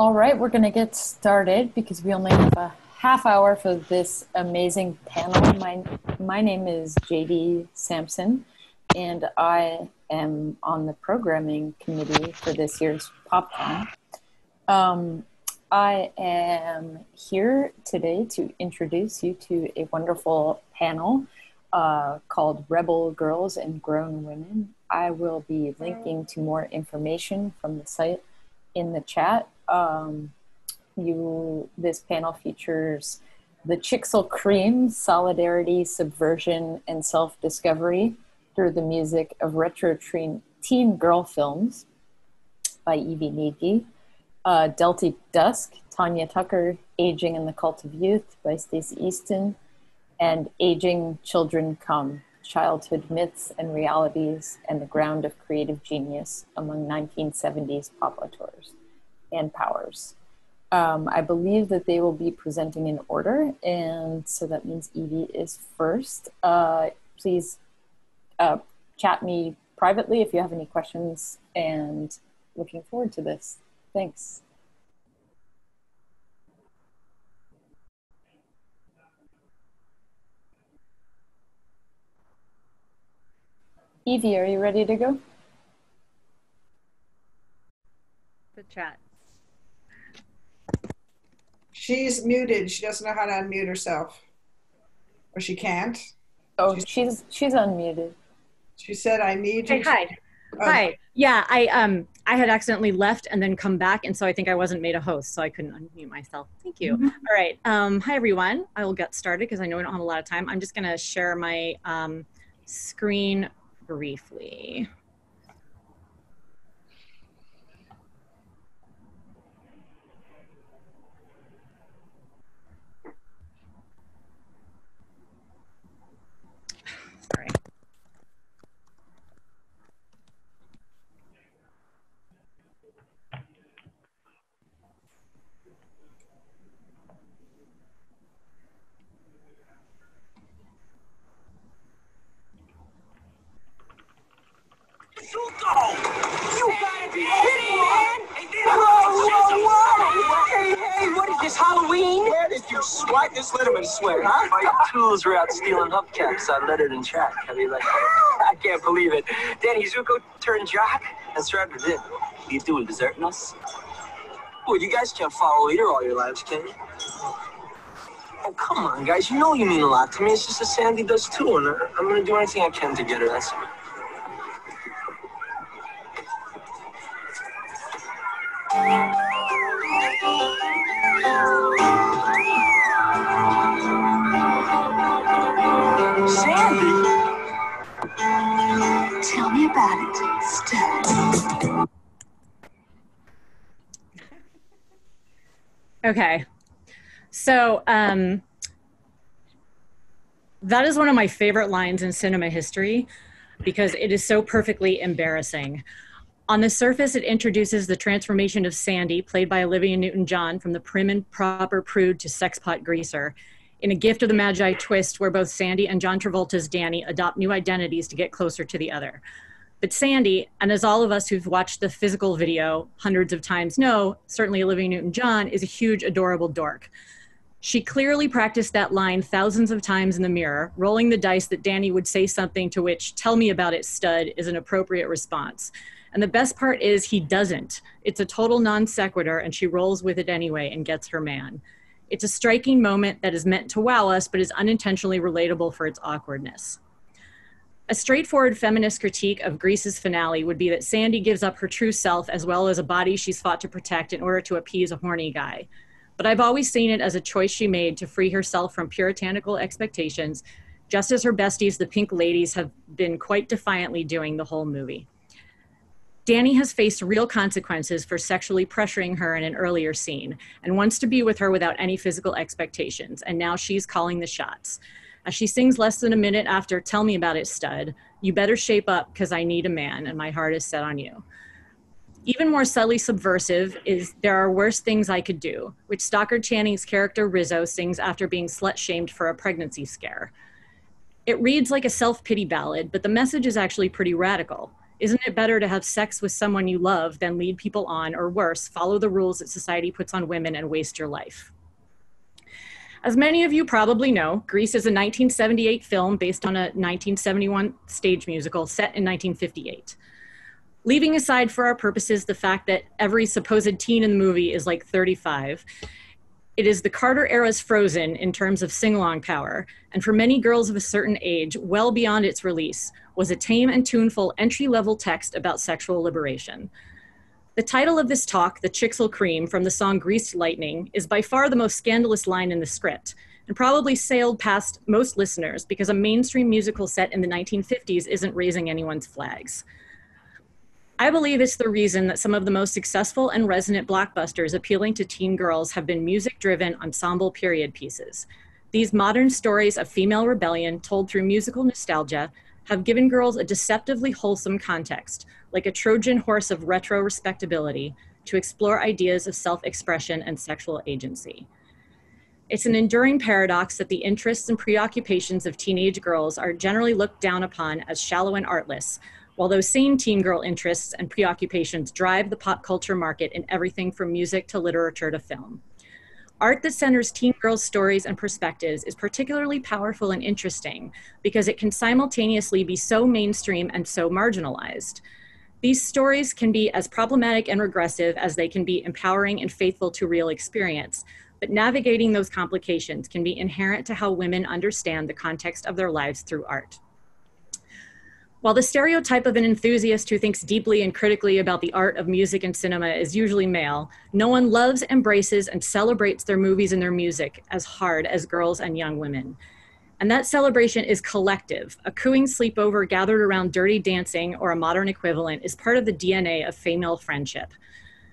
All right, we're going to get started because we only have a half hour for this amazing panel. My, my name is JD Sampson, and I am on the programming committee for this year's PopCon. Um, I am here today to introduce you to a wonderful panel uh, called Rebel Girls and Grown Women. I will be linking to more information from the site in the chat. Um, you, this panel features the Chixel Cream, Solidarity, Subversion, and Self-Discovery through the music of retro teen, teen girl films by Evie Nagy. Uh, Delta Dusk, Tanya Tucker, Aging in the Cult of Youth by Steacy Easton, and Aging Children Come, Childhood Myths and Realities and the Ground of Creative Genius Among 1970s Pop Auteurs Ann Powers. Um, I believe that they will be presenting in order, and so that means Evie is first. Uh, please uh, chat me privately if you have any questions, and looking forward to this. Thanks. Evie, are you ready to go? The chat. She's muted. She doesn't know how to unmute herself. Or she can't. Oh, she's she's unmuted. She said, I need Hey, hi. Oh. Hi. Yeah, I um I had accidentally left and then come back, and so I think I wasn't made a host, so I couldn't unmute myself. Thank you. All right. Um, hi everyone. I will get started because I know we don't have a lot of time. I'm just gonna share my um, screen briefly. Sorry. Zuko! You gotta be kidding, man! Whoa, whoa, whoa! Hey, hey, what is Halloween? Where did you swipe this Letterman sweater, huh? My tools were out stealing hubcaps on Lettered Track. How do you like? I can't believe it. Danny Zuko turned jock? Right, we did. What are you doing, deserting us? Well, you guys can't follow either all your lives, can you? Oh, come on, guys. You know you mean a lot to me. It's just as Sandy does too, and I- I'm gonna do anything I can to get her. That's all. Tell me about it, Stella. Okay. So um, that is one of my favorite lines in cinema history because it is so perfectly embarrassing. On the surface, it introduces the transformation of Sandy, played by Olivia Newton John, from the prim and proper prude to sexpot greaser, in a gift of the Magi twist where both Sandy and John Travolta's Danny adopt new identities to get closer to the other. But Sandy, and as all of us who've watched the physical video hundreds of times know, certainly Olivia Newton John is a huge, adorable dork. She clearly practiced that line thousands of times in the mirror, rolling the dice that Danny would say something to which, tell me about it, stud, is an appropriate response. And the best part is he doesn't. It's a total non sequitur, and she rolls with it anyway and gets her man. It's a striking moment that is meant to wow us, but is unintentionally relatable for its awkwardness. A straightforward feminist critique of Grease's finale would be that Sandy gives up her true self as well as a body she's fought to protect in order to appease a horny guy. But I've always seen it as a choice she made to free herself from puritanical expectations, just as her besties, the Pink Ladies, have been quite defiantly doing the whole movie. Danny has faced real consequences for sexually pressuring her in an earlier scene and wants to be with her without any physical expectations, and now she's calling the shots. As she sings less than a minute after Tell Me About It, Stud, you better shape up because I need a man and my heart is set on you. Even more subtly subversive is There Are Worse Things I Could Do, which Stockard Channing's character Rizzo sings after being slut shamed for a pregnancy scare. It reads like a self pity ballad, but the message is actually pretty radical. Isn't it better to have sex with someone you love than lead people on, or worse, follow the rules that society puts on women and waste your life? As many of you probably know, Grease is a 1978 film based on a 1971 stage musical set in 1958. Leaving aside for our purposes the fact that every supposed teen in the movie is like 35, it is the Carter era's Frozen in terms of sing along power, and for many girls of a certain age, well beyond its release, was a tame and tuneful entry level text about sexual liberation. The title of this talk, The Chicks Cream from the song Greased Lightning, is by far the most scandalous line in the script, and probably sailed past most listeners because a mainstream musical set in the 1950s isn't raising anyone's flags. I believe it's the reason that some of the most successful and resonant blockbusters appealing to teen girls have been music driven ensemble period pieces. These modern stories of female rebellion told through musical nostalgia have given girls a deceptively wholesome context, like a Trojan horse of retro respectability, to explore ideas of self expression and sexual agency. It's an enduring paradox that the interests and preoccupations of teenage girls are generally looked down upon as shallow and artless, while those same teen girl interests and preoccupations drive the pop culture market in everything from music to literature to film. Art that centers teen girls' stories and perspectives is particularly powerful and interesting because it can simultaneously be so mainstream and so marginalized. These stories can be as problematic and regressive as they can be empowering and faithful to real experience, but navigating those complications can be inherent to how women understand the context of their lives through art. While the stereotype of an enthusiast who thinks deeply and critically about the art of music and cinema is usually male, no one loves, embraces, and celebrates their movies and their music as hard as girls and young women. And that celebration is collective. A cooing sleepover gathered around dirty dancing or a modern equivalent is part of the DNA of female friendship.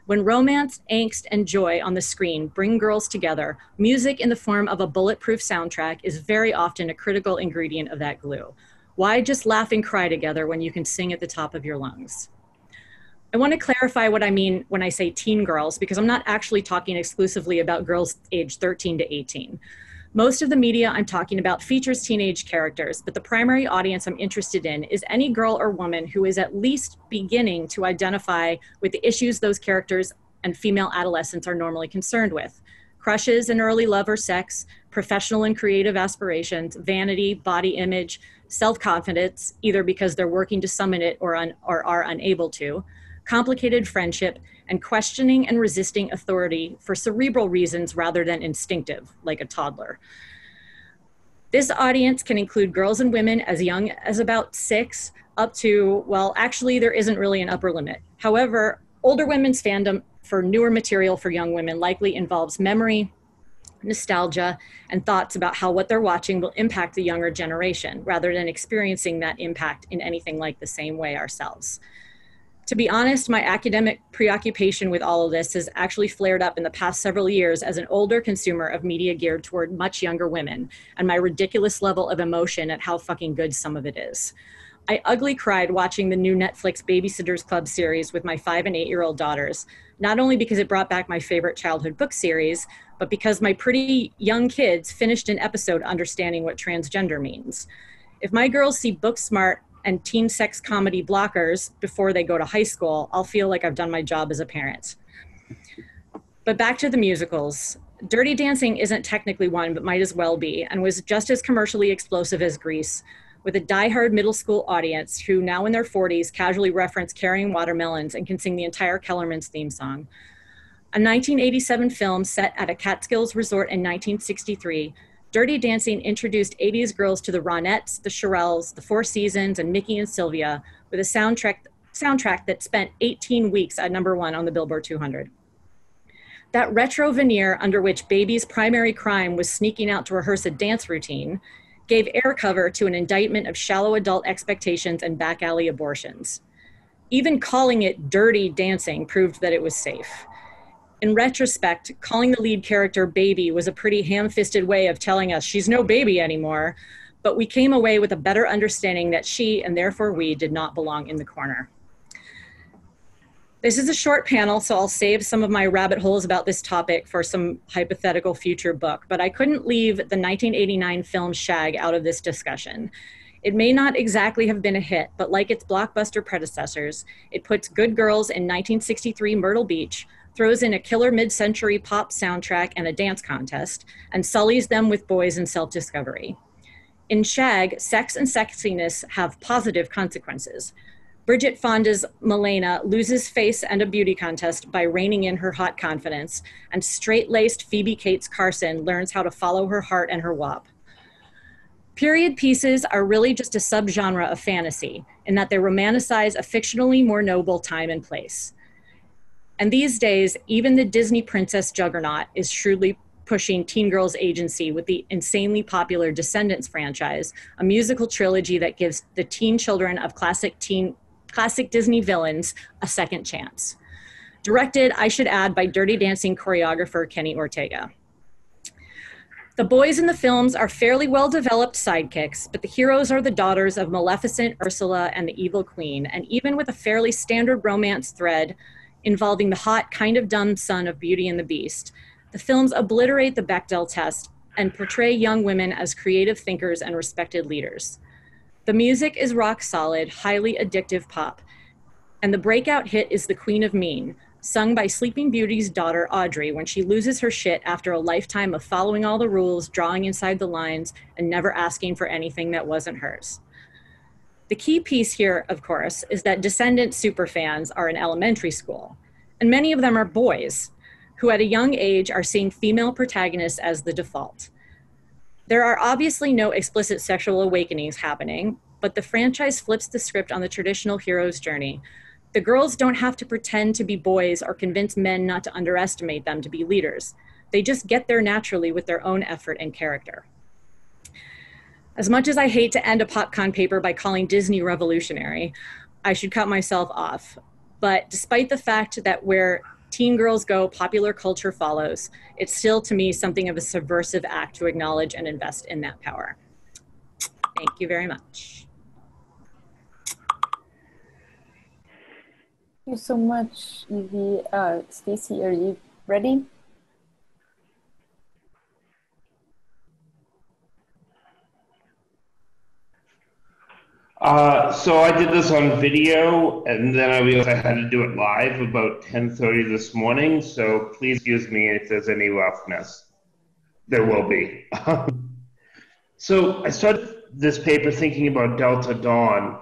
When romance, angst, and joy on the screen bring girls together, music in the form of a bulletproof soundtrack is very often a critical ingredient of that glue. Why just laugh and cry together when you can sing at the top of your lungs? I want to clarify what I mean when I say teen girls, because I'm not actually talking exclusively about girls aged 13 to 18. Most of the media I'm talking about features teenage characters, but the primary audience I'm interested in is any girl or woman who is at least beginning to identify with the issues those characters and female adolescents are normally concerned with crushes and early love or sex, professional and creative aspirations, vanity, body image, self confidence, either because they're working to summon it or, un- or are unable to, complicated friendship, and questioning and resisting authority for cerebral reasons rather than instinctive, like a toddler. This audience can include girls and women as young as about six, up to, well, actually, there isn't really an upper limit. However, older women's fandom for newer material for young women likely involves memory, nostalgia, and thoughts about how what they're watching will impact the younger generation rather than experiencing that impact in anything like the same way ourselves. To be honest, my academic preoccupation with all of this has actually flared up in the past several years as an older consumer of media geared toward much younger women, and my ridiculous level of emotion at how fucking good some of it is. I ugly cried watching the new Netflix Babysitters Club series with my five and eight year old daughters, not only because it brought back my favorite childhood book series, but because my pretty young kids finished an episode understanding what transgender means. If my girls see Booksmart and teen sex comedy blockers before they go to high school, I'll feel like I've done my job as a parent. But back to the musicals. Dirty Dancing isn't technically one, but might as well be, and was just as commercially explosive as Grease with a die-hard middle school audience who, now in their 40s, casually reference carrying watermelons and can sing the entire Kellerman's theme song. A 1987 film set at a Catskills resort in 1963, Dirty Dancing introduced 80s girls to the Ronettes, the Shirelles, the Four Seasons, and Mickey and Sylvia with a soundtrack, soundtrack that spent 18 weeks at number one on the Billboard 200. That retro veneer under which Baby's primary crime was sneaking out to rehearse a dance routine gave air cover to an indictment of shallow adult expectations and back alley abortions. Even calling it dirty dancing proved that it was safe. In retrospect, calling the lead character baby was a pretty ham fisted way of telling us she's no baby anymore, but we came away with a better understanding that she, and therefore we, did not belong in the corner. This is a short panel, so I'll save some of my rabbit holes about this topic for some hypothetical future book, but I couldn't leave the 1989 film Shag out of this discussion. It may not exactly have been a hit, but like its blockbuster predecessors, it puts Good Girls in 1963 Myrtle Beach, throws in a killer mid century pop soundtrack and a dance contest, and sullies them with boys and self discovery. In Shag, sex and sexiness have positive consequences. Bridget Fonda's Melaina loses face and a beauty contest by reining in her hot confidence, and straight laced Phoebe Cates Carson learns how to follow her heart and her wop. Period pieces are really just a subgenre of fantasy in that they romanticize a fictionally more noble time and place. And these days, even the Disney princess juggernaut is shrewdly pushing teen girls agency with the insanely popular Descendants franchise, a musical trilogy that gives the teen children of classic teen classic Disney villains a second chance. Directed, I should add, by Dirty Dancing choreographer Kenny Ortega. The boys in the films are fairly well developed sidekicks, but the heroes are the daughters of Maleficent, Ursula, and the Evil Queen. And even with a fairly standard romance thread involving the hot, kind of dumb son of Beauty and the Beast, the films obliterate the Bechdel test and portray young women as creative thinkers and respected leaders. The music is rock solid, highly addictive pop, and the breakout hit is The Queen of Mean, sung by Sleeping Beauty's daughter, Audrey, when she loses her shit after a lifetime of following all the rules, drawing inside the lines, and never asking for anything that wasn't hers. The key piece here, of course, is that Descendant superfans are in elementary school, and many of them are boys who at a young age are seeing female protagonists as the default. There are obviously no explicit sexual awakenings happening, but the franchise flips the script on the traditional hero's journey the girls don't have to pretend to be boys or convince men not to underestimate them to be leaders. They just get there naturally with their own effort and character. As much as I hate to end a PopCon paper by calling Disney revolutionary, I should cut myself off. But despite the fact that where teen girls go, popular culture follows, it's still to me something of a subversive act to acknowledge and invest in that power. Thank you very much. Thank you so much, Evie. Uh, Steacy, are you ready? So I did this on video, and then I realized I had to do it live about 10:30 this morning. So please excuse me if there's any roughness. There will be. so I started this paper thinking about Delta Dawn,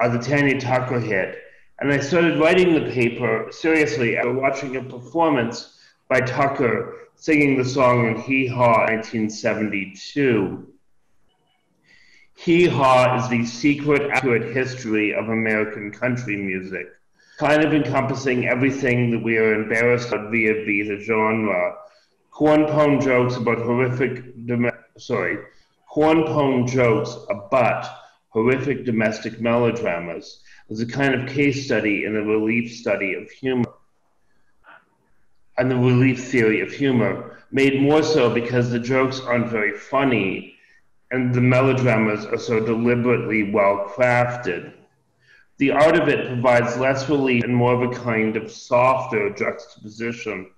uh, the Tanya Tucker hit, and I started writing the paper seriously after watching a performance by Tucker singing the song in Hee Haw 1972. Hee Haw is the secret, accurate history of American country music, kind of encompassing everything that we are embarrassed of via the genre. Corn pone jokes about horrific, sorry, corn pone jokes about horrific domestic melodramas was a kind of case study in the relief study of humor and the relief theory of humor, made more so because the jokes aren't very funny and the melodramas are so deliberately well crafted. The art of it provides less relief and more of a kind of softer juxtaposition.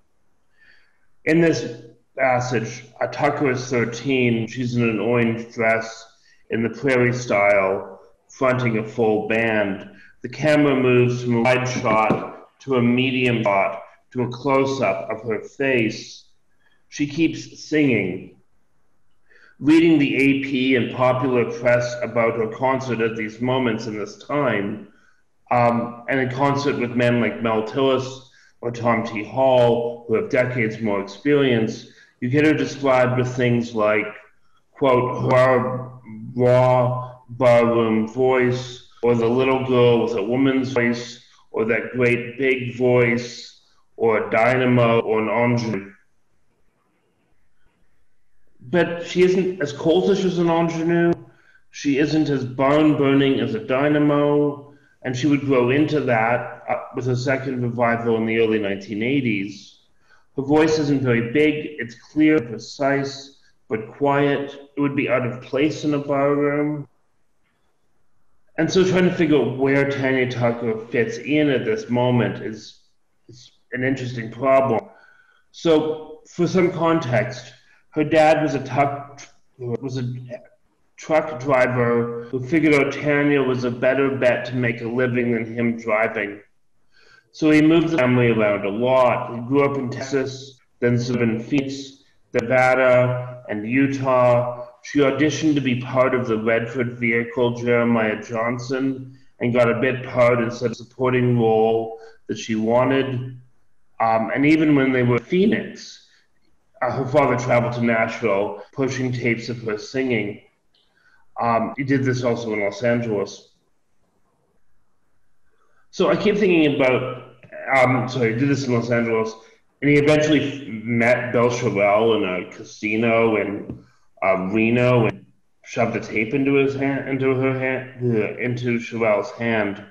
In this passage, Tucker is 13. She's in an orange dress in the prairie style, fronting a full band. The camera moves from a wide shot to a medium shot to a close up of her face. She keeps singing. Reading the AP and popular press about her concert at these moments in this time, um, and in concert with men like Mel Tillis or Tom T. Hall, who have decades more experience, you get her described with things like, quote, her raw barroom voice, or the little girl with a woman's voice, or that great big voice, or a dynamo, or an ingenue. But she isn't as coltish as an ingenue. She isn't as bone burning as a dynamo, and she would grow into that uh, with a second revival in the early 1980s. Her voice isn't very big, it's clear, precise, but quiet. It would be out of place in a bar room. And so trying to figure out where Tanya Tucker fits in at this moment is, is an interesting problem. So for some context, her dad was a tuck was a truck driver who figured out Tanya was a better bet to make a living than him driving. So he moved the family around a lot. He grew up in Texas, then in Phoenix, Nevada, and Utah. She auditioned to be part of the Redford vehicle, Jeremiah Johnson, and got a bit part instead of supporting role that she wanted. Um, and even when they were Phoenix, her father traveled to Nashville, pushing tapes of her singing. Um, he did this also in Los Angeles. So I keep thinking about, um, sorry, he did this in Los Angeles, and he eventually met Belle Cherelle in a casino in uh, Reno and shoved a tape into his hand, into her hand, into Cherelle's hand.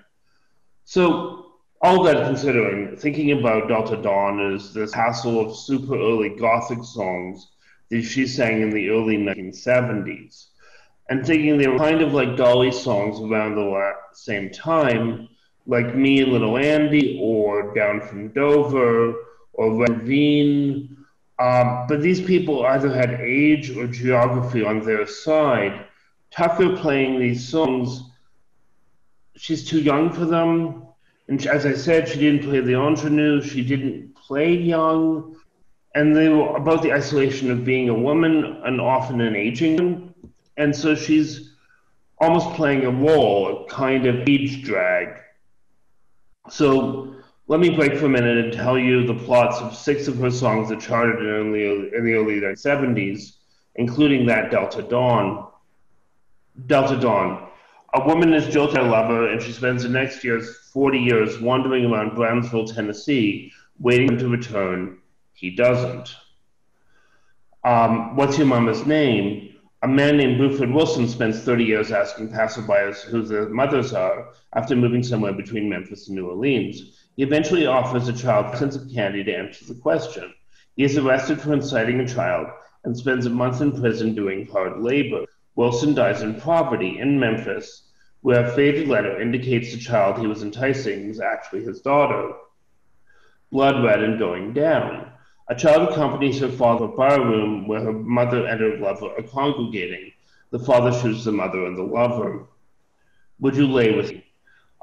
So all that considering, thinking about Delta Dawn is this hassle of super early Gothic songs that she sang in the early 1970s. And thinking they were kind of like Dolly songs around the same time, like Me and Little Andy, or Down from Dover, or Ravine. Um, but these people either had age or geography on their side. Tucker playing these songs, she's too young for them and as I said, she didn't play the ingenue. She didn't play young. And they were about the isolation of being a woman and often an aging. And so she's almost playing a role, a kind of age drag. So let me break for a minute and tell you the plots of six of her songs that charted in the, in the early 70s, including that Delta Dawn. Delta Dawn. A woman is jilted lover, and she spends the next year's 40 years wandering around Brownsville, Tennessee, waiting for him to return. He doesn't. Um, what's your mama's name? A man named Buford Wilson spends 30 years asking passerbyers who their mothers are after moving somewhere between Memphis and New Orleans. He eventually offers a child sense of candy to answer the question. He is arrested for inciting a child and spends a month in prison doing hard labor. Wilson dies in poverty in Memphis, where a faded letter indicates the child he was enticing was actually his daughter. Blood red and going down. A child accompanies her father to a bar room where her mother and her lover are congregating. The father shoots the mother and the lover. Would you lay with me?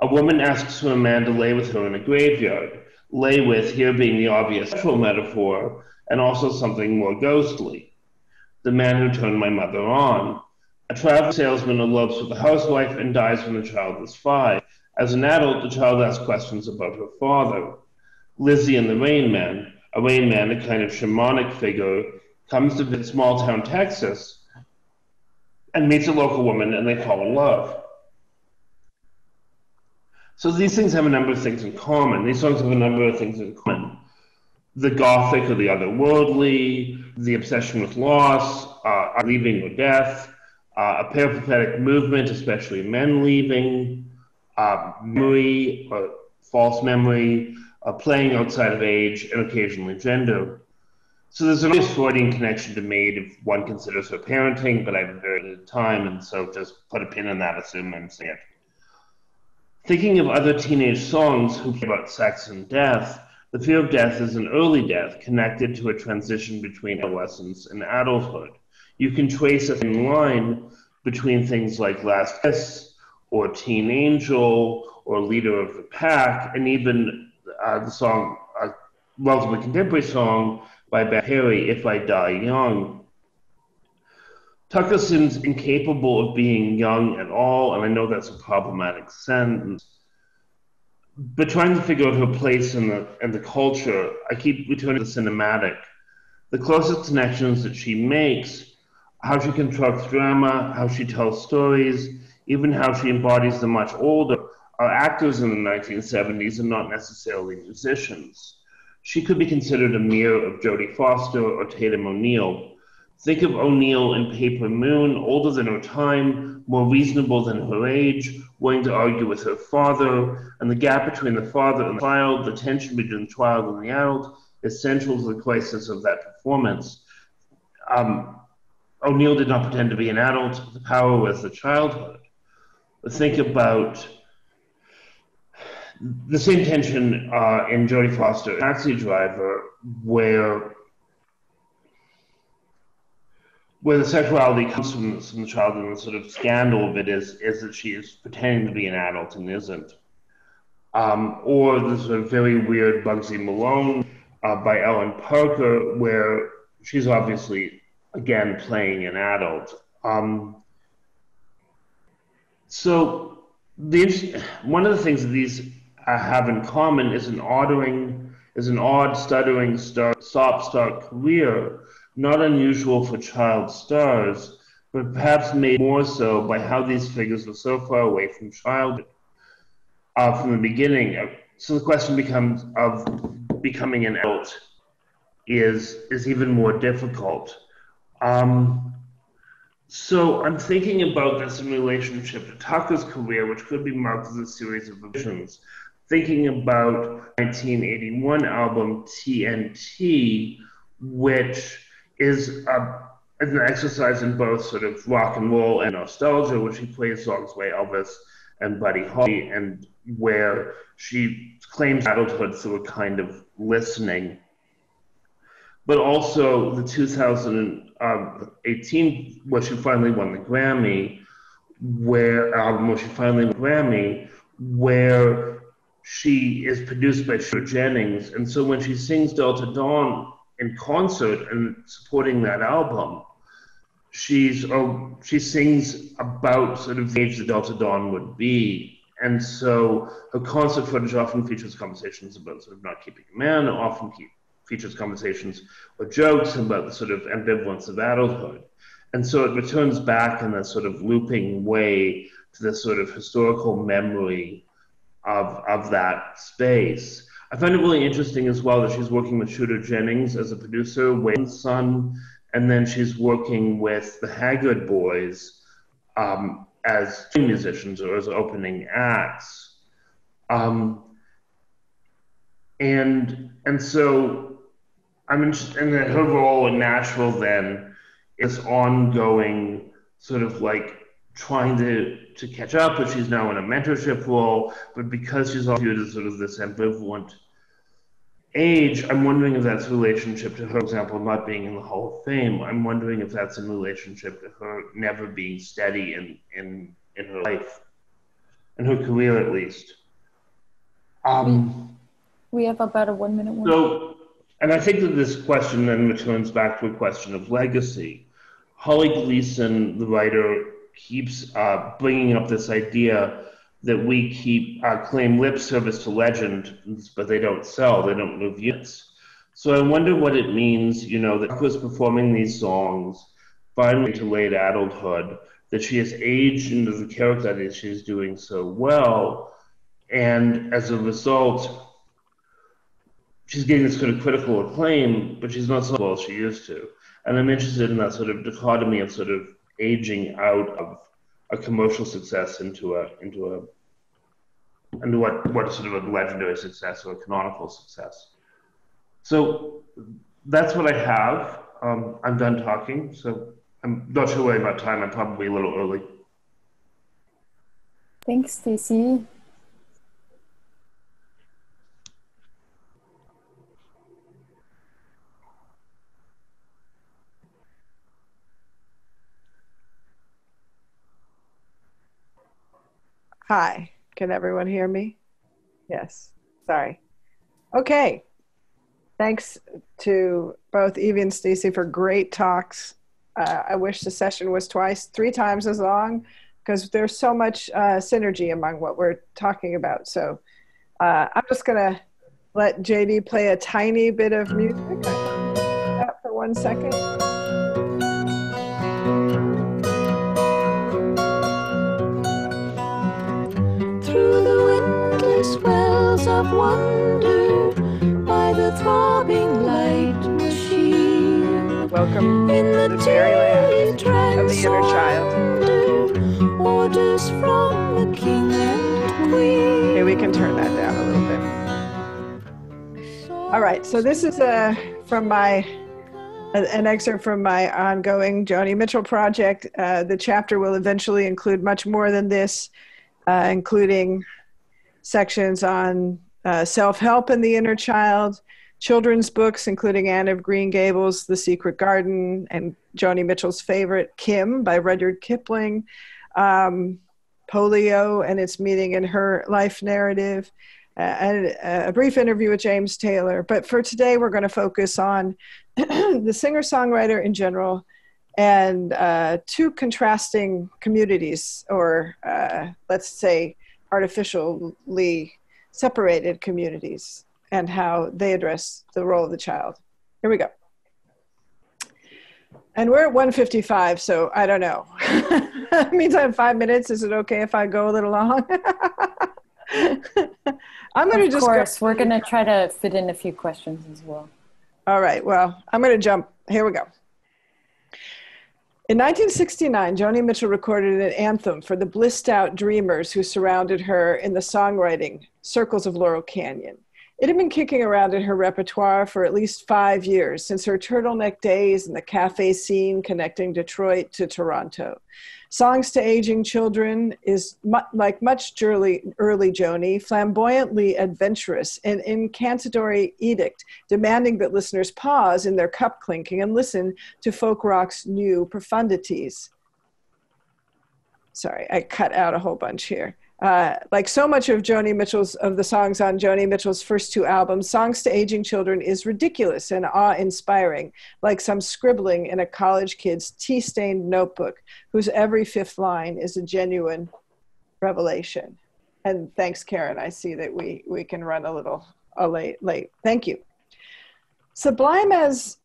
A woman asks for a man to lay with her in a graveyard. Lay with here being the obvious sexual metaphor, and also something more ghostly. The man who turned my mother on. A travel salesman elopes with a housewife and dies when the child is five. As an adult, the child asks questions about her father. Lizzie and the Rain Man, a Rain Man, a kind of shamanic figure, comes to visit small town Texas and meets a local woman and they fall in love. So these things have a number of things in common. These songs have a number of things in common. The gothic or the otherworldly, the obsession with loss, uh, leaving or death, uh, a peripatetic movement, especially men leaving, uh, memory, or false memory, uh, playing outside of age, and occasionally gender. So there's an obvious Freudian connection to Maid if one considers her parenting, but I have very little time, and so just put a pin in that, assume and say it. Thinking of other teenage songs who play about sex and death, the fear of death is an early death connected to a transition between adolescence and adulthood you can trace a line between things like Last Kiss or Teen Angel or Leader of the Pack, and even uh, the song, a relatively contemporary song by Band Perry, If I Die Young. Tucker seems incapable of being young at all, and I know that's a problematic sentence. But trying to figure out her place in the in the culture, I keep returning to the cinematic. The closest connections that she makes how she constructs drama, how she tells stories, even how she embodies the much older are actors in the 1970s and not necessarily musicians. She could be considered a mirror of Jodie Foster or Tatum O'Neal. Think of O'Neal in Paper Moon, older than her time, more reasonable than her age, willing to argue with her father, and the gap between the father and the child, the tension between the child and the adult, is central to the crisis of that performance. Um, O'Neal did not pretend to be an adult. The power was the childhood. But think about the same tension uh, in Jodie Foster, Taxi Driver, where where the sexuality comes from, from the child and the sort of scandal of it is is that she is pretending to be an adult and isn't. Um, or the sort of very weird Bugsy Malone uh, by Alan Parker, where she's obviously again playing an adult. Um, so one of the things that these have in common is an oddering, is an odd, stuttering, start, stop-start career not unusual for child stars, but perhaps made more so by how these figures were so far away from childhood uh, from the beginning. So the question becomes of becoming an adult is is even more difficult. Um, so I'm thinking about this in relationship to Tucker's career, which could be marked as a series of revisions. Thinking about 1981 album TNT, which is a, an exercise in both sort of rock and roll and nostalgia, which he plays songs by Elvis and Buddy Holly, and where she claims adulthood through a kind of listening. But also the Um, 2018, where she finally won the Grammy, where album where she finally won the Grammy, where she is produced by Shooter Jennings, and so when she sings Delta Dawn in concert and supporting that album, she's oh, she sings about sort of the age that Delta Dawn would be. And so her concert footage often features conversations about sort of not keeping a man, often keep, features conversations or jokes about the sort of ambivalence of adulthood. And so it returns back in a sort of looping way to this sort of historical memory of, of that space. I find it really interesting as well that she's working with Shooter Jennings as a producer, Wayne's son, and then she's working with the Haggard Boys um, as musicians or as opening acts. Um, and and so I'm interested in that her role in Nashville then is ongoing, sort of like trying to to catch up, but she's now in a mentorship role. But because she's all viewed as sort of this ambivalent age, I'm wondering if that's a relationship to her, for example, not being in the Hall of Fame. I'm wondering if that's in relationship to her never being steady in, in, in her life, in her career at least. Um, we have about a one minute warning. So, and I think that this question then returns back to a question of legacy. Holly Gleason, the writer, keeps uh, bringing up this idea that we keep uh, claim lip service to legend, but they don't sell, they don't move units. So I wonder what it means, you know, that was performing these songs finally to late adulthood, that she has aged into the character that she's doing so well, and as a result, she's getting this sort of critical acclaim, but she's not so well as she used to. And I'm interested in that sort of dichotomy of sort of aging out of a commercial success into a into a into what what sort of a legendary success or a canonical success. So that's what I have. Um, I'm done talking, so I'm not sure where about time. I'm probably a little early. Thanks, Steacy. Hi, can everyone hear me? Yes, sorry. Okay, thanks to both Evie and Steacy for great talks. Uh, I wish the session was twice, three times as long because there's so much uh, synergy among what we're talking about. So uh, I'm just gonna let JD play a tiny bit of music for one second. Of wonder by the throbbing light machine. Welcome in the to Fairyland of the inner child. Orders from the king and queen. Okay, we can turn that down a little bit. All right, so this is a uh, from my an excerpt from my ongoing Joni Mitchell project. Uh, the chapter will eventually include much more than this, uh, including sections on uh, self help in the inner child, children's books, including Anne of Green Gables, The Secret Garden, and Joni Mitchell's favorite, Kim, by Rudyard Kipling, um, polio and its meaning in her life narrative, uh, and a brief interview with James Taylor. But for today, we're going to focus on the singer songwriter in general and uh, two contrasting communities, or uh, let's say artificially separated communities, and how they address the role of the child. Here we go. And we're at 155, so I don't know. that means I have five minutes. Is it okay if I go a little long? I'm going to just. Of course, go. we're going to try to fit in a few questions as well. All right. Well, I'm going to jump. Here we go. In 1969, Joni Mitchell recorded an anthem for the blissed out dreamers who surrounded her in the songwriting circles of Laurel Canyon. It had been kicking around in her repertoire for at least five years since her turtleneck days in the cafe scene connecting Detroit to Toronto. Songs to Aging Children is mu- like much early, early Joni, flamboyantly adventurous, an incantatory edict demanding that listeners pause in their cup clinking and listen to folk rock's new profundities. Sorry, I cut out a whole bunch here. Uh, like so much of Joni Mitchell's of the songs on Joni Mitchell's first two albums, "Songs to Aging Children" is ridiculous and awe-inspiring, like some scribbling in a college kid's tea-stained notebook, whose every fifth line is a genuine revelation. And thanks, Karen. I see that we we can run a little a late late. Thank you. Sublime as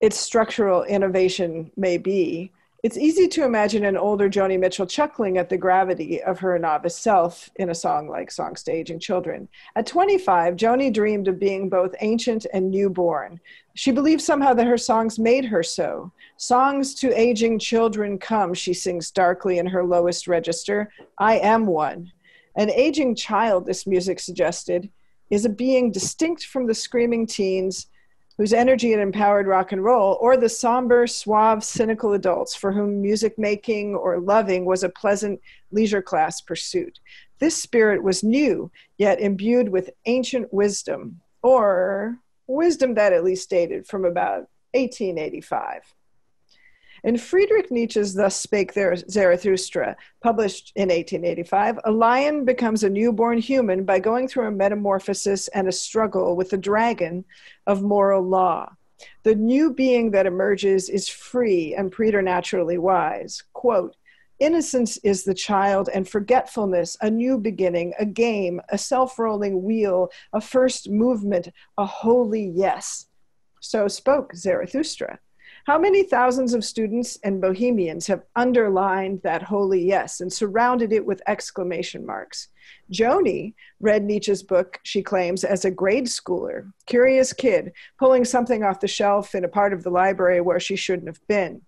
its structural innovation may be, it's easy to imagine an older Joni Mitchell chuckling at the gravity of her novice self in a song like Songs to Aging Children. At 25, Joni dreamed of being both ancient and newborn. She believed somehow that her songs made her so. Songs to aging children come, she sings darkly in her lowest register. I am one. An aging child, this music suggested, is a being distinct from the screaming teens whose energy had empowered rock and roll, or the somber, suave, cynical adults for whom music making or loving was a pleasant leisure class pursuit. This spirit was new, yet imbued with ancient wisdom, or wisdom that at least dated from about 1885. In Friedrich Nietzsche's Thus Spake Zarathustra, published in 1885, a lion becomes a newborn human by going through a metamorphosis and a struggle with the dragon of moral law. The new being that emerges is free and preternaturally wise. Quote, Innocence is the child, and forgetfulness, a new beginning, a game, a self rolling wheel, a first movement, a holy yes. So spoke Zarathustra. How many thousands of students and bohemians have underlined that holy yes and surrounded it with exclamation marks? Joni read Nietzsche's book, she claims, as a grade schooler, curious kid, pulling something off the shelf in a part of the library where she shouldn't have been.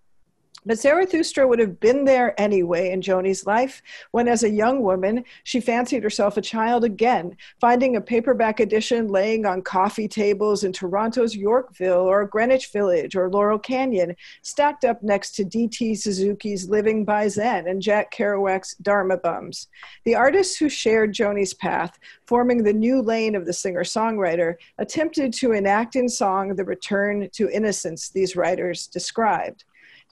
But Zarathustra would have been there anyway in Joni's life when, as a young woman, she fancied herself a child again, finding a paperback edition laying on coffee tables in Toronto's Yorkville or Greenwich Village or Laurel Canyon, stacked up next to D.T. Suzuki's Living by Zen and Jack Kerouac's Dharma Bums. The artists who shared Joni's path, forming the new lane of the singer songwriter, attempted to enact in song the return to innocence these writers described.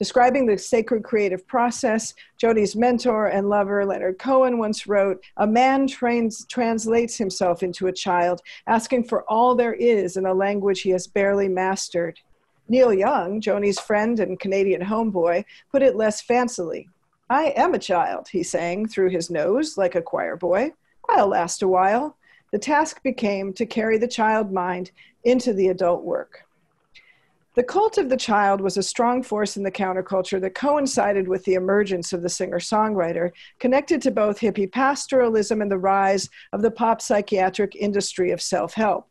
Describing the sacred creative process, Joni's mentor and lover, Leonard Cohen, once wrote A man trains, translates himself into a child, asking for all there is in a language he has barely mastered. Neil Young, Joni's friend and Canadian homeboy, put it less fancily. I am a child, he sang through his nose like a choir boy. I'll last a while. The task became to carry the child mind into the adult work. The cult of the child was a strong force in the counterculture that coincided with the emergence of the singer songwriter, connected to both hippie pastoralism and the rise of the pop psychiatric industry of self help.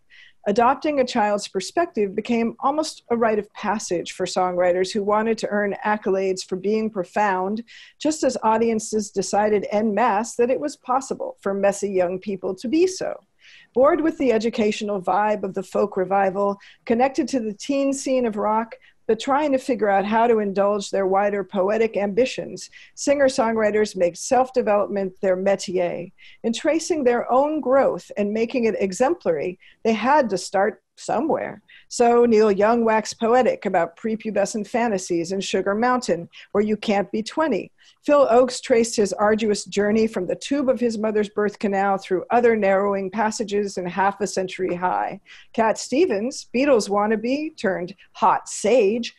Adopting a child's perspective became almost a rite of passage for songwriters who wanted to earn accolades for being profound, just as audiences decided en masse that it was possible for messy young people to be so. Bored with the educational vibe of the folk revival, connected to the teen scene of rock, but trying to figure out how to indulge their wider poetic ambitions, singer songwriters make self development their métier. In tracing their own growth and making it exemplary, they had to start somewhere. So Neil Young waxed poetic about prepubescent fantasies in Sugar Mountain, where you can't be 20. Phil Ochs traced his arduous journey from the tube of his mother's birth canal through other narrowing passages in half a century high. Cat Stevens, Beatles wannabe turned hot sage,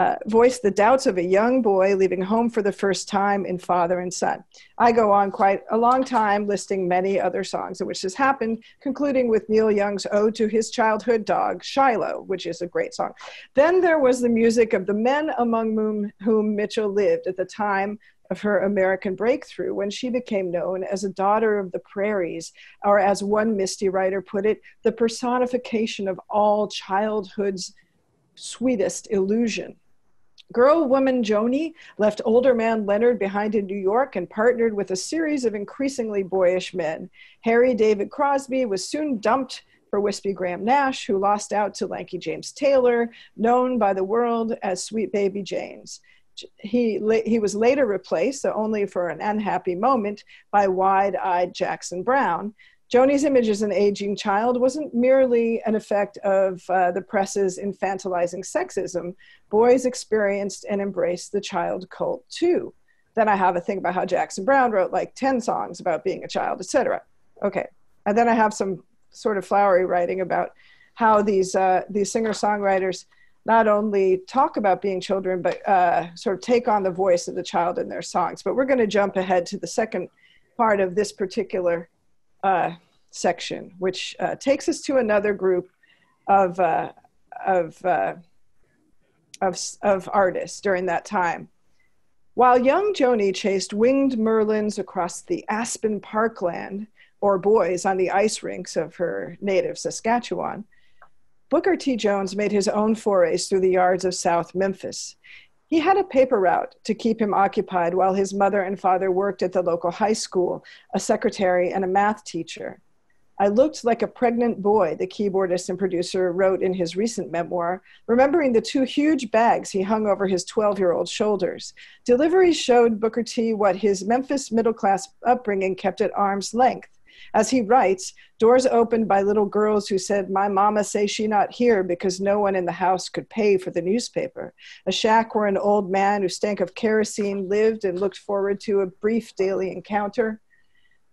uh, voiced the doubts of a young boy leaving home for the first time in Father and Son. I go on quite a long time listing many other songs in which this happened, concluding with Neil Young's ode to his childhood dog, Shiloh, which is a great song. Then there was the music of the men among whom, whom Mitchell lived at the time of her American breakthrough when she became known as a daughter of the prairies, or as one Misty writer put it, the personification of all childhood's sweetest illusion. Girl woman Joni left older man Leonard behind in New York and partnered with a series of increasingly boyish men. Harry David Crosby was soon dumped for Wispy Graham Nash, who lost out to Lanky James Taylor, known by the world as Sweet Baby James. He, he was later replaced, so only for an unhappy moment, by wide eyed Jackson Browne. Joni's image as an aging child wasn't merely an effect of uh, the press's infantilizing sexism. Boys experienced and embraced the child cult too. Then I have a thing about how Jackson Browne wrote like 10 songs about being a child, etc. Okay. And then I have some sort of flowery writing about how these, uh, these singer songwriters not only talk about being children, but uh, sort of take on the voice of the child in their songs. But we're going to jump ahead to the second part of this particular uh, section, which uh, takes us to another group of, uh, of, uh, of, of artists during that time. While young Joni chased winged merlins across the aspen parkland, or boys on the ice rinks of her native Saskatchewan, Booker T. Jones made his own forays through the yards of South Memphis. He had a paper route to keep him occupied while his mother and father worked at the local high school, a secretary and a math teacher. I looked like a pregnant boy, the keyboardist and producer wrote in his recent memoir, remembering the two huge bags he hung over his 12 year old shoulders. Deliveries showed Booker T what his Memphis middle class upbringing kept at arm's length. As he writes, doors opened by little girls who said, My mama say she not here because no one in the house could pay for the newspaper. A shack where an old man who stank of kerosene lived and looked forward to a brief daily encounter.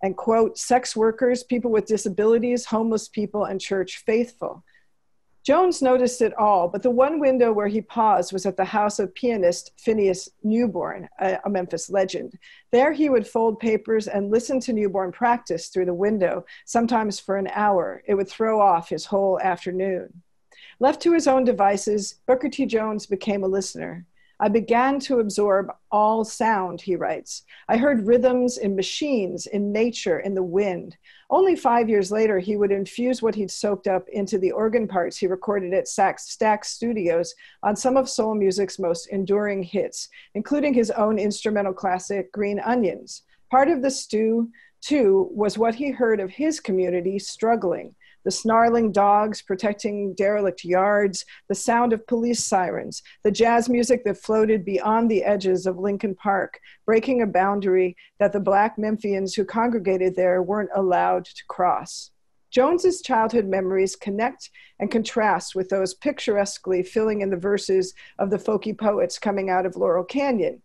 And quote, sex workers, people with disabilities, homeless people, and church faithful. Jones noticed it all, but the one window where he paused was at the house of pianist Phineas Newborn, a, a, Memphis legend. There he would fold papers and listen to Newborn practice through the window, sometimes for an hour. It would throw off his whole afternoon. Left to his own devices, Booker T. Jones became a listener. I began to absorb all sound, he writes. I heard rhythms in machines, in nature, in the wind. Only five years later, he would infuse what he'd soaked up into the organ parts he recorded at Stax Studios on some of soul music's most enduring hits, including his own instrumental classic, Green Onions. Part of the stew, too, was what he heard of his community struggling the snarling dogs protecting derelict yards, the sound of police sirens, the jazz music that floated beyond the edges of Lincoln Park, breaking a boundary that the Black Memphians who congregated there weren't allowed to cross. Jones's childhood memories connect and contrast with those picturesquely filling in the verses of the folky poets coming out of Laurel Canyon.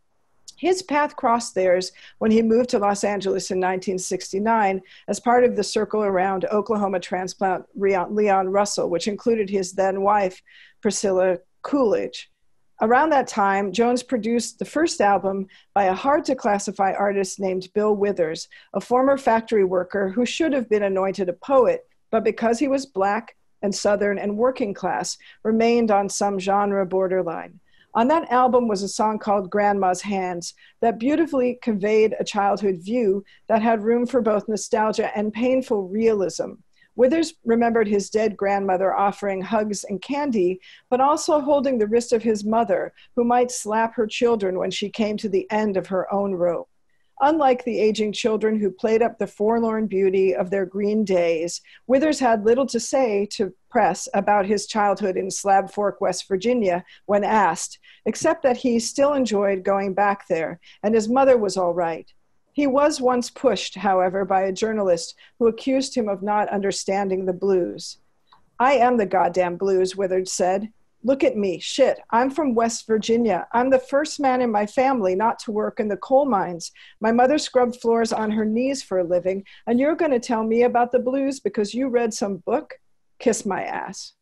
His path crossed theirs when he moved to Los Angeles in 1969 as part of the circle around Oklahoma transplant Leon Russell, which included his then wife, Priscilla Coolidge. Around that time, Jones produced the first album by a hard to classify artist named Bill Withers, a former factory worker who should have been anointed a poet, but because he was black and Southern and working class, remained on some genre borderline. On that album was a song called Grandma's Hands that beautifully conveyed a childhood view that had room for both nostalgia and painful realism. Withers remembered his dead grandmother offering hugs and candy, but also holding the wrist of his mother, who might slap her children when she came to the end of her own rope. Unlike the aging children who played up the forlorn beauty of their green days, Withers had little to say to press about his childhood in Slab Fork, West Virginia, when asked, except that he still enjoyed going back there, and his mother was all right. He was once pushed, however, by a journalist who accused him of not understanding the blues. I am the goddamn blues, Withers said. Look at me, shit. I'm from West Virginia. I'm the first man in my family not to work in the coal mines. My mother scrubbed floors on her knees for a living, and you're going to tell me about the blues because you read some book? Kiss my ass.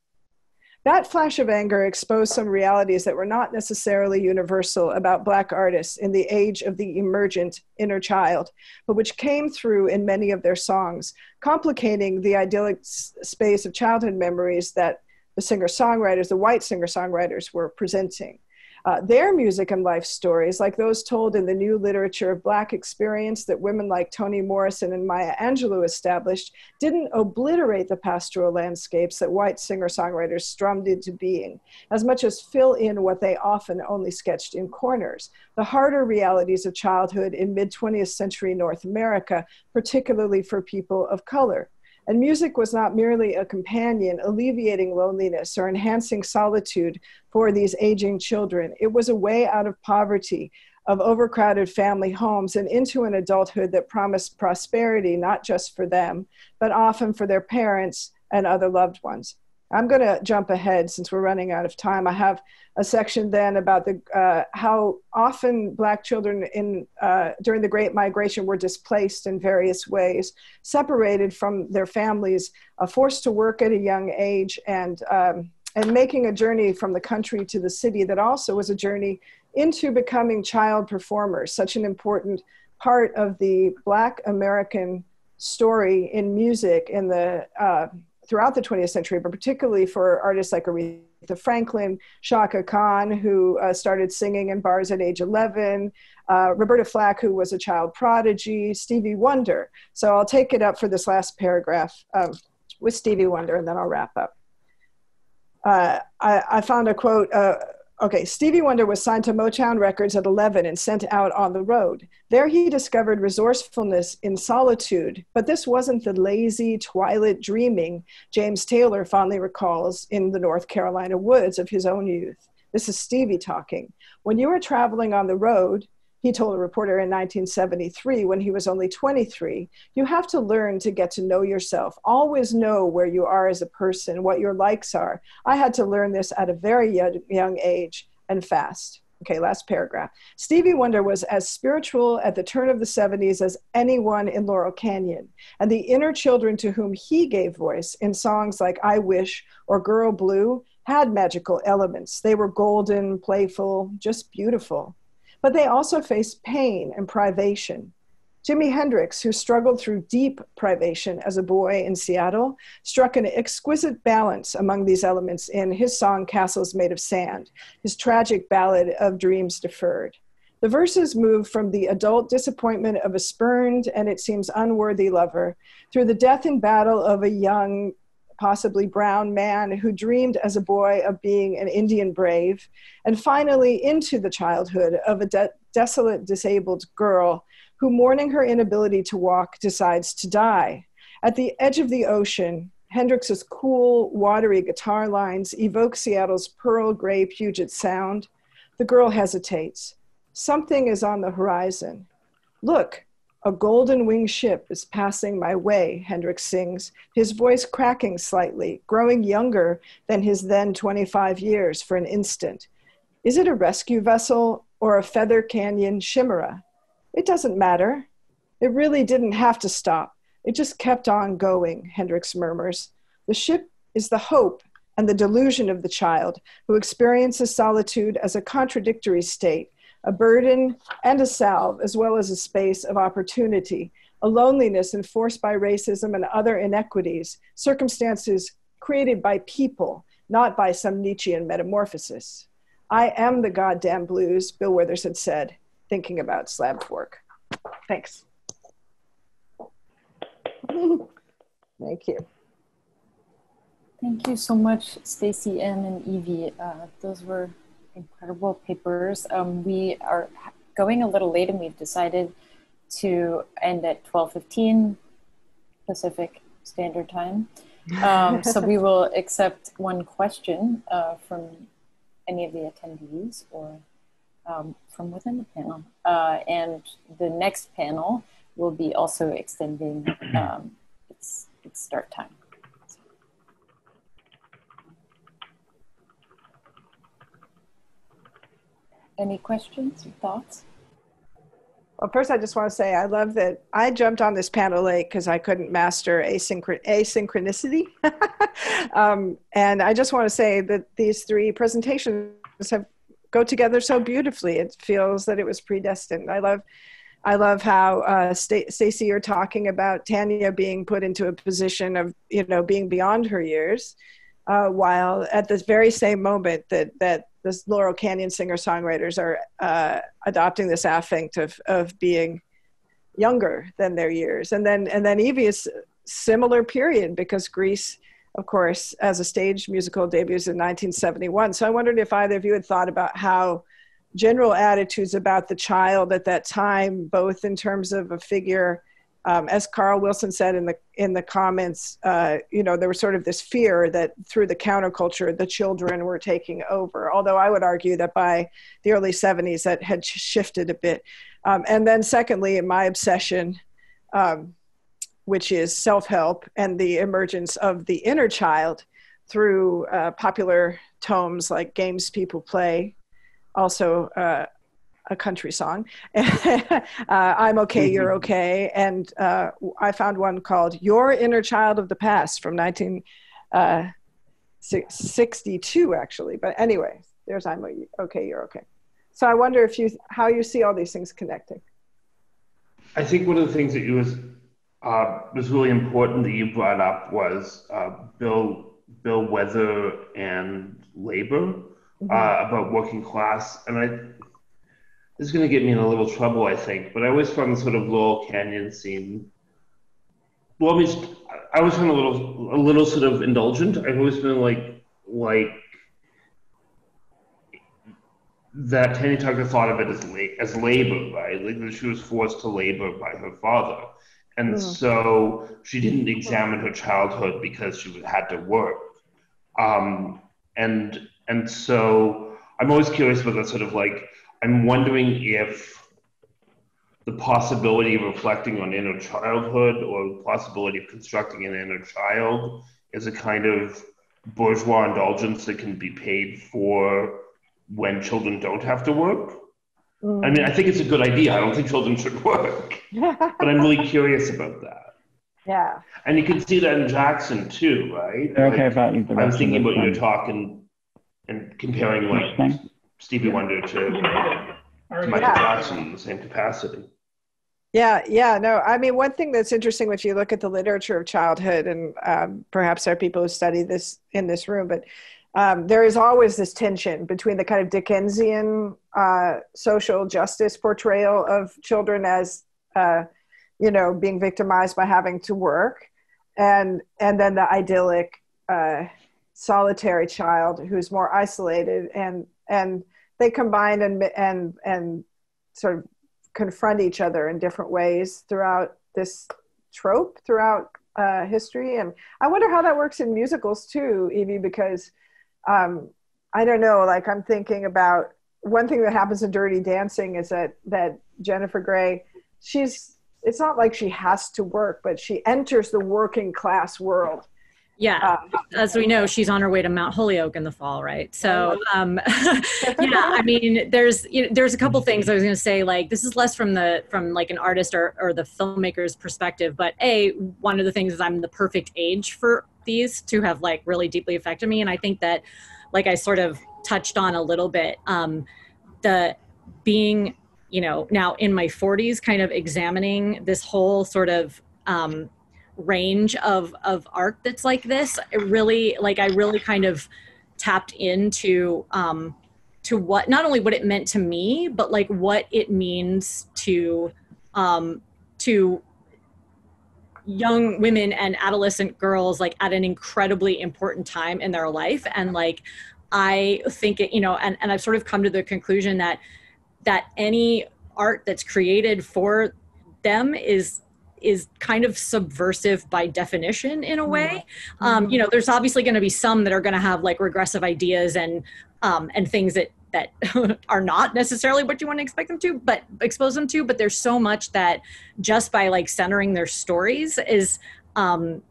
That flash of anger exposed some realities that were not necessarily universal about Black artists in the age of the emergent inner child, but which came through in many of their songs, complicating the idyllic space of childhood memories that the singer songwriters, the white singer songwriters, were presenting. Uh, their music and life stories, like those told in the new literature of Black experience that women like Toni Morrison and Maya Angelou established, didn't obliterate the pastoral landscapes that white singer songwriters strummed into being, as much as fill in what they often only sketched in corners. The harder realities of childhood in mid 20th century North America, particularly for people of color. And music was not merely a companion alleviating loneliness or enhancing solitude for these aging children. It was a way out of poverty, of overcrowded family homes, and into an adulthood that promised prosperity, not just for them, but often for their parents and other loved ones. I'm going to jump ahead since we're running out of time. I have a section then about the uh, how often Black children in uh, during the Great Migration were displaced in various ways, separated from their families, uh, forced to work at a young age, and um, and making a journey from the country to the city that also was a journey into becoming child performers. Such an important part of the Black American story in music in the uh, throughout the 20th century, but particularly for artists like Aretha Franklin, Chaka Khan, who uh, started singing in bars at age 11, uh, Roberta Flack, who was a child prodigy, Stevie Wonder. So I'll take it up for this last paragraph with Stevie Wonder, and then I'll wrap up. Uh, I, I, found a quote uh, Okay, Stevie Wonder was signed to Motown Records at 11 and sent out on the road. There he discovered resourcefulness in solitude, but this wasn't the lazy, twilight dreaming James Taylor fondly recalls in the North Carolina woods of his own youth. This is Stevie talking. When you are traveling on the road, he told a reporter in 1973 when he was only 23 you have to learn to get to know yourself. Always know where you are as a person what your likes are. I had to learn this at a very young age and fast. Okay last paragraph. Stevie wonder was as spiritual at the turn of the 70s as anyone in laurel canyon and the inner children to whom he gave voice in songs like i wish or girl blue had magical elements. They were golden playful just beautiful but they also faced pain and privation. Jimi Hendrix, who struggled through deep privation as a boy in Seattle, struck an exquisite balance among these elements in his song Castles Made of Sand, his tragic ballad of dreams deferred. The verses move from the adult disappointment of a spurned and it seems unworthy lover through the death in battle of a young possibly brown man who dreamed as a boy of being an Indian brave, and finally into the childhood of a de- desolate, disabled girl who, mourning her inability to walk, decides to die. At the edge of the ocean, Hendrix's cool, watery guitar lines evoke Seattle's pearl gray Puget Sound. The girl hesitates. Something is on the horizon. Look, a golden winged ship is passing my way, Hendrix sings, his voice cracking slightly, growing younger than his then 25 years for an instant. Is it a rescue vessel or a Feather Canyon chimera? It doesn't matter. It really didn't have to stop. It just kept on going, Hendrix murmurs. The ship is the hope and the delusion of the child who experiences solitude as a contradictory state a burden and a salve, as well as a space of opportunity, a loneliness enforced by racism and other inequities, circumstances created by people, not by some Nietzschean metamorphosis. I am the goddamn blues, Bill Withers had said, thinking about Slab Fork. Thanks. Thank you. Thank you so much, Steacy, Ann, and Evie. Uh, those were incredible papers. Um, we are going a little late and we've decided to end at 12.15 Pacific Standard Time. Um, so we will accept one question uh, from any of the attendees or um, from within the panel. Uh, and the next panel will be also extending um, its, its start time. Any questions or thoughts? Well, first, I just want to say I love that I jumped on this panel late because I couldn't master asynchron- asynchronicity. um, and I just want to say that these three presentations have go together so beautifully. It feels that it was predestined. I love, I love how uh, Steacy, you're talking about Tanya being put into a position of you know being beyond her years, uh, while at this very same moment that that the Laurel Canyon singer songwriters are uh, adopting this affect of of being younger than their years, and then and then Evie is similar period because Grease, of course, as a stage musical debuts in 1971. So I wondered if either of you had thought about how general attitudes about the child at that time, both in terms of a figure um, as Carl Wilson said in the in the comments, uh, you know, there was sort of this fear that through the counterculture, the children were taking over. Although I would argue that by the early '70s, that had shifted a bit. Um, and then, secondly, in my obsession, um, which is self-help and the emergence of the inner child through uh, popular tomes like Games People Play, also uh, a country song. uh, I'm okay, you're mm-hmm. okay. And uh, I found one called Your Inner Child of the Past from 1962, uh, actually. But anyway, there's I'm okay, you're okay. So I wonder if you how you see all these things connecting. I think one of the things that you was uh, was really important that you brought up was uh, Bill Bill Withers and labor mm-hmm. uh, about working class, and I this is going to get me in a little trouble, I think. But I always found the sort of Laurel Canyon scene. Well, I mean, I always found a little, a little sort of indulgent. I've always been like, like that Tanya Tucker thought of it as la- as labor, right? Like that she was forced to labor by her father, and mm. so she didn't examine her childhood because she had to work. Um, and and so I'm always curious about that sort of like I'm wondering if the possibility of reflecting on inner childhood or the possibility of constructing an inner child is a kind of bourgeois indulgence that can be paid for when children don't have to work. Mm. I mean, I think it's a good idea. I don't think children should work, but I'm really curious about that. Yeah. And you can see that in Jackson too, right? They're okay about you. I was thinking about your talk and, and comparing like Stevie Wonder to, to Michael yeah. Jackson in the same capacity. Yeah, yeah, no. I mean, one thing that's interesting if you look at the literature of childhood, and um, perhaps there are people who study this in this room, but um, there is always this tension between the kind of Dickensian uh, social justice portrayal of children as, uh, you know, being victimized by having to work, and and then the idyllic, uh, solitary child who's more isolated and and they combine and and and sort of confront each other in different ways throughout this trope throughout uh, history. And i wonder how that works in musicals too evie because um, i don't know like i'm thinking about one thing that happens in dirty dancing is that that jennifer grey she's it's not like she has to work but she enters the working class world yeah, uh, as we know, she's on her way to Mount Holyoke in the fall, right? So, um, yeah, I mean, there's you know, there's a couple things I was going to say. Like, this is less from the from like an artist or or the filmmaker's perspective, but a one of the things is I'm the perfect age for these to have like really deeply affected me, and I think that, like I sort of touched on a little bit, um, the being you know now in my 40s, kind of examining this whole sort of um, range of of art that's like this it really like i really kind of tapped into um to what not only what it meant to me but like what it means to um to young women and adolescent girls like at an incredibly important time in their life. And like i think it you know and, and i've sort of come to the conclusion that that any art that's created for them is is kind of subversive by definition in a way. Mm-hmm. Um, you know, there's obviously going to be some that are going to have like regressive ideas and um, and things that that are not necessarily what you want to expect them to, but expose them to. But there's so much that just by like centering their stories is um,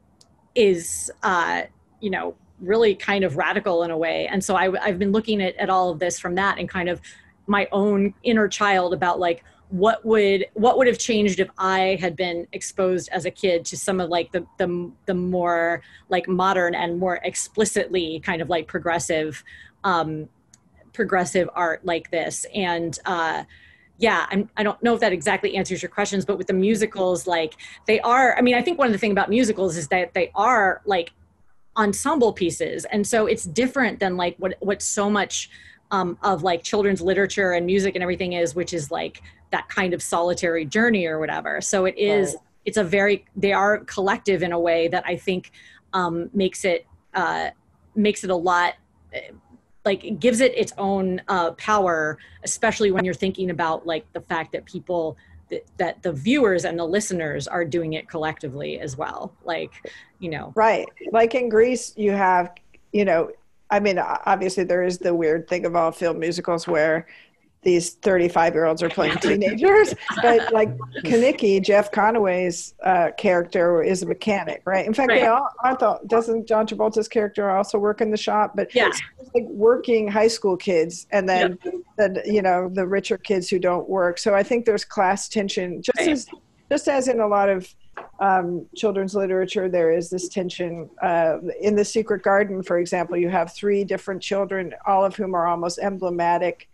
is uh, you know really kind of radical in a way. And so I, I've been looking at, at all of this from that and kind of my own inner child about like what would what would have changed if I had been exposed as a kid to some of like the the the more like modern and more explicitly kind of like progressive um, progressive art like this? And uh, yeah I'm, i don't know if that exactly answers your questions but with the musicals like they are i mean i think one of the thing about musicals is that they are like ensemble pieces. And so it's different than like what what so much um, of like children's literature and music and everything is which is like that kind of solitary journey or whatever. So it is right. it's a very they are collective in a way that i think um, makes it uh, makes it a lot like it gives it its own uh, power especially when you're thinking about like the fact that people that, that the viewers and the listeners are doing it collectively as well. Like you know. Right. Like in grease you have you know i mean obviously there is the weird thing of all film musicals where these 35 year olds are playing teenagers but like Kenickie, jeff conaway's uh, character is a mechanic right in fact right. they all i thought doesn't john travolta's character also work in the shop but yeah like working high school kids and then yep. the you know the richer kids who don't work so i think there's class tension just right. as just as in a lot of um, children's literature, there is this tension. Uh, in The Secret Garden, for example, you have three different children, all of whom are almost emblematic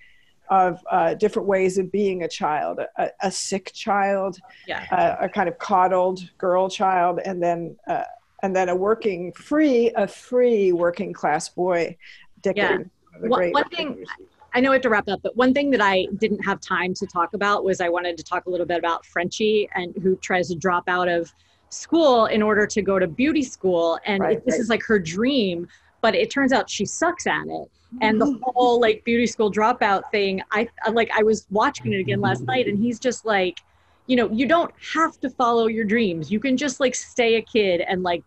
of uh, different ways of being a child a, a sick child yeah. uh, a kind of coddled girl child and then uh, and then a working free a free working class boy Dickon, yeah. one, one thing I know we have to wrap up, but one thing that I didn't have time to talk about was I wanted to talk a little bit about Frenchie and who tries to drop out of school in order to go to beauty school. And right, this right. is like her dream, but it turns out she sucks at it. And the whole like beauty school dropout thing i like i was watching it again last night and he's just like you know you don't have to follow your dreams. You can just like stay a kid and like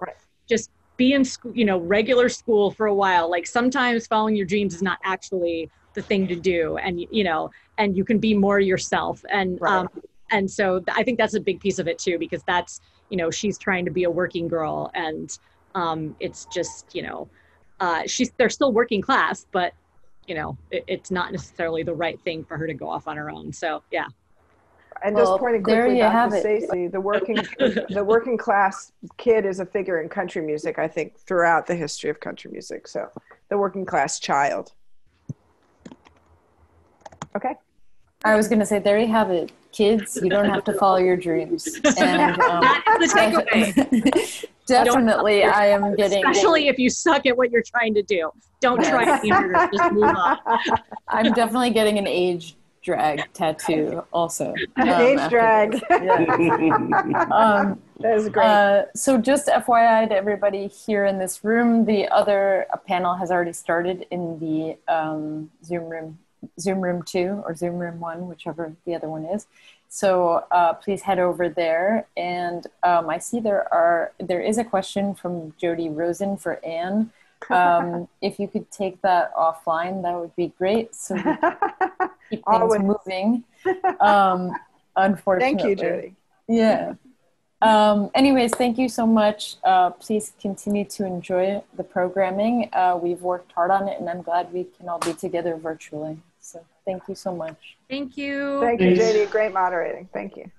just be in school you know regular school for a while. Like sometimes following your dreams is not actually the thing to do and you know and you can be more yourself. And right. um and so i think that's a big piece of it too because that's you know she's trying to be a working girl and um it's just you know uh, she's they're still working class, but you know it, it's not necessarily the right thing for her to go off on her own. So yeah. And well, just pointing quickly back to Steacy, the working the working class kid is a figure in country music, I think, throughout the history of country music. So the working class child. Okay. I was going to say, there you have it, kids. You don't have to follow your dreams. And um, that is the takeaway. definitely, I am getting. Especially if you suck at what you're trying to do. Don't try it. Just move on. I'm definitely getting an age drag tattoo also. Um, age drag. Yeah. um, that is great. Uh, so just FYI to everybody here in this room, the other panel has already started in the um, Zoom room Zoom Room 2 or Zoom Room 1, whichever the other one is. So uh, please head over there. And um, I see there are there is a question from Jody Rosen for Ann. Um, if you could take that offline, that would be great. So keep things Always. moving. Um, unfortunately. Thank you, Jody. Yeah. Um, anyways, thank you so much. Uh, please continue to enjoy the programming. Uh, we've worked hard on it, and I'm glad we can all be together virtually. So thank you so much. Thank you. Thank you, JD. Great moderating. Thank you.